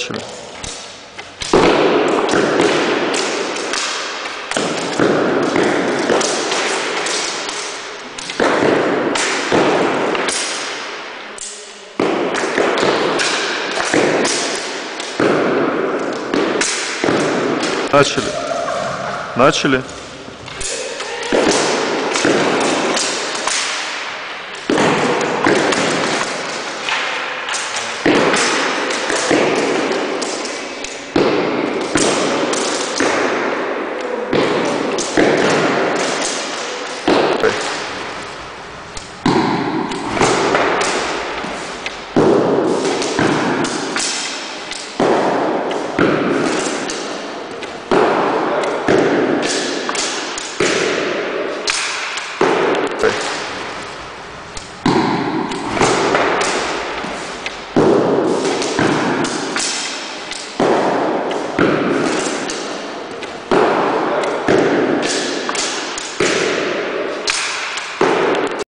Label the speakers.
Speaker 1: Начали. Начали. Начали.